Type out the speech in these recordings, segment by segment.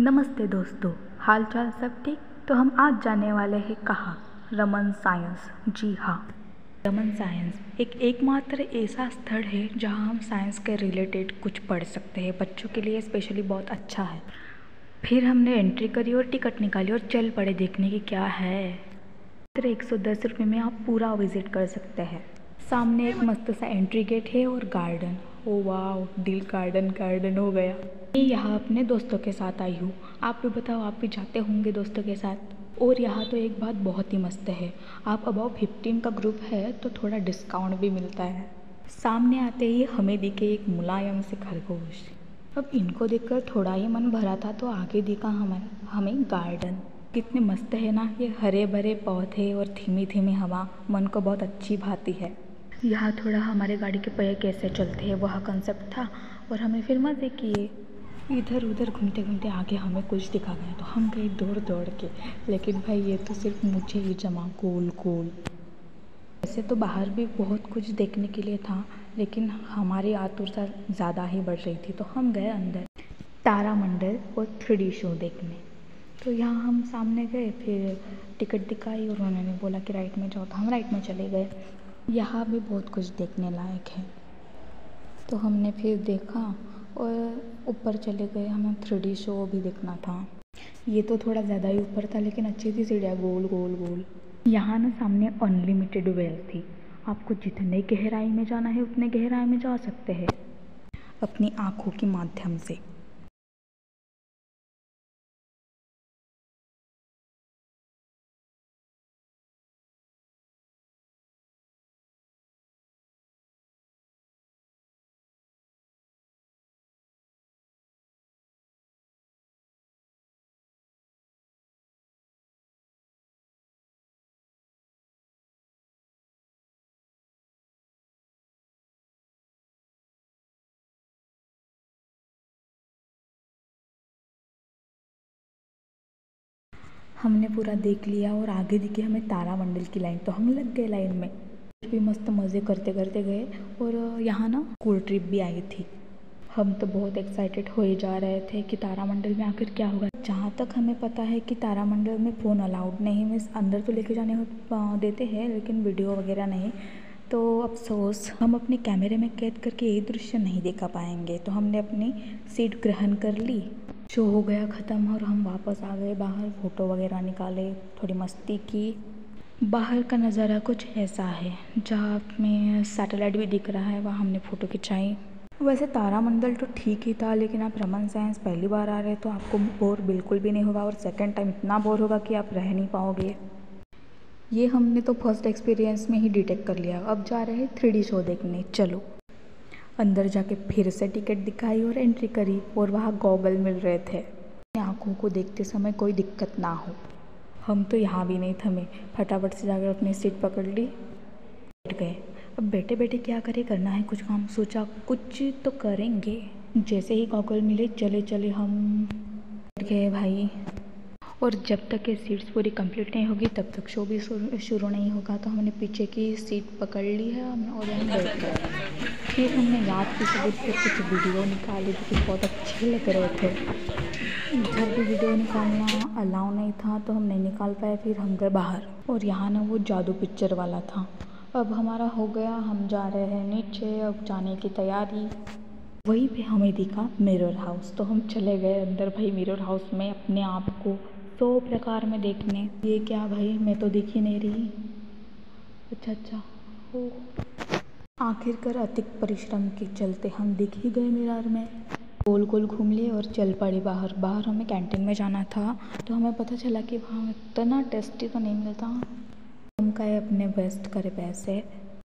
नमस्ते दोस्तों हाल चाल सब ठीक? तो हम आज जाने वाले हैं कहाँ? रमन साइंस। जी हाँ। रमन साइंस एक एकमात्र ऐसा स्थल है जहाँ हम साइंस के रिलेटेड कुछ पढ़ सकते हैं। बच्चों के लिए स्पेशली बहुत अच्छा है। फिर हमने एंट्री करी और टिकट निकाली और चल पड़े देखने की क्या है। फिर एक सौ दस रुपये में आप पूरा विज़िट कर सकते हैं। सामने एक मस्त सा एंट्री गेट है और गार्डन। ओ वाह दिल गार्डन गार्डन हो गया। मैं यहाँ अपने दोस्तों के साथ आई हूँ। आप भी बताओ, आप भी जाते होंगे दोस्तों के साथ। और यहाँ तो एक बात बहुत ही मस्त है। आप अबाउ फिफ्टीन का ग्रुप है तो थोड़ा डिस्काउंट भी मिलता है। सामने आते ही हमें दिखे एक मुलायम से खरगोश। अब इनको देखकर थोड़ा ही मन भरा था तो आगे दिखा हमें हमें गार्डन कितने मस्त है ना, ये हरे भरे पौधे और धीमी धीमी हवा। मन को बहुत अच्छी भाती है। यहाँ थोड़ा हमारे गाड़ी के पहिए कैसे चलते हैं, वह कंसेप्ट था और हमें फिर मज़े किए। इधर उधर घूमते घूमते आगे हमें कुछ दिखा गया तो हम गए दौड़ दौड़ के। लेकिन भाई, ये तो सिर्फ़ मुझे ही जमा गोल गोल वैसे तो बाहर भी बहुत कुछ देखने के लिए था, लेकिन हमारी आतुरता ज़्यादा ही बढ़ रही थी तो हम गए अंदर। तारामंडल और थ्री शो देखने। तो यहाँ हम सामने गए, फिर टिकट दिखाई और उन्होंने बोला कि राइट में जाओ तो हम राइट में चले गए। यहाँ भी बहुत कुछ देखने लायक है। तो हमने फिर देखा और ऊपर चले गए। हमें थ्री शो भी देखना था। ये तो थोड़ा ज़्यादा ही ऊपर था, लेकिन अच्छी थी सीढ़ियाँ, गोल गोल गोल। यहाँ ना सामने अनलिमिटेड वेल थी। आपको जितने गहराई में जाना है, उतने गहराई में जा सकते हैं। अपनी आँखों के माध्यम से। हमने पूरा देख लिया और आगे दिखे हमें तारामंडल की लाइन तो हम लग गए लाइन में। भी मस्त मज़े करते करते गए और यहाँ ना स्कूल ट्रिप भी आई थी। हम तो बहुत एक्साइटेड हो ही जा रहे थे कि तारामंडल में आखिर क्या होगा। जहाँ तक हमें पता है कि तारामंडल में फ़ोन अलाउड नहीं मीन्स अंदर तो लेके जाने देते हैं, लेकिन वीडियो वगैरह नहीं। तो अफसोस, हम अपने कैमरे में कैद करके ये दृश्य नहीं देखा पाएँगे। तो हमने अपनी सीट ग्रहण कर ली। शो हो गया ख़त्म और हम वापस आ गए बाहर, फ़ोटो वगैरह निकाले, थोड़ी मस्ती की। बाहर का नज़ारा कुछ ऐसा है, जहाँ में सैटेलाइट भी दिख रहा है, वहाँ हमने फ़ोटो खिंचाई। वैसे तारामंडल तो ठीक ही था, लेकिन आप रमन साइंस पहली बार आ रहे तो आपको बोर बिल्कुल भी नहीं होगा और सेकंड टाइम इतना बोर होगा कि आप रह नहीं पाओगे। ये हमने तो फ़र्स्ट एक्सपीरियंस में ही डिटेक्ट कर लिया। अब जा रहे हैं थ्री शो देखने। चलो। अंदर जाके फिर से टिकट दिखाई और एंट्री करी और वहाँ गॉगल मिल रहे थे। आँखों को देखते समय कोई दिक्कत ना हो। हम तो यहाँ भी नहीं थमे। फटाफट से जाकर अपनी सीट पकड़ ली। बैठ गए। अब बैठे बैठे क्या करें? करना है कुछ काम। सोचा कुछ तो करेंगे। जैसे ही गॉगल मिले चले चले हम। बैठ गए भाई। और जब तक ये सीट्स पूरी कंप्लीट नहीं होगी, तब तक शो भी शुरू नहीं होगा। तो हमने पीछे की सीट पकड़ ली है और हम बैठ गए फिर हमने रात की सबूत पर कुछ वीडियो निकाली जो कि बहुत अच्छे लग रहे थे। जब भी वीडियो निकालना अलाउ नहीं था तो हम नहीं निकाल पाए, फिर हम गए बाहर। और यहाँ ना वो जादू पिक्चर वाला था। अब हमारा हो गया, हम जा रहे हैं नीचे, अब जाने की तैयारी। वहीं पे हमें दिखा मिरर हाउस तो हम चले गए अंदर। भाई मिरर हाउस में अपने आप को सौ प्रकार में देखने। ये क्या भाई? मैं तो दिख ही नहीं रही। अच्छा अच्छा। ओ। आखिरकार अधिक परिश्रम के चलते हम दिख ही गए मिरर में। गोल गोल घूम लिए और चल पड़े बाहर। बाहर हमें कैंटीन में जाना था तो हमें पता चला कि वहाँ इतना टेस्टी तो नहीं मिलता। हम कहे अपने बेस्ट करे पैसे।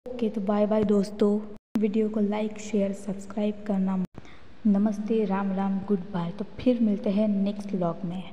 ओके तो बाय बाय दोस्तों। वीडियो को लाइक शेयर सब्सक्राइब करना नमस्ते राम राम गुड बाय तो फिर मिलते हैं नेक्स्ट व्लॉग में।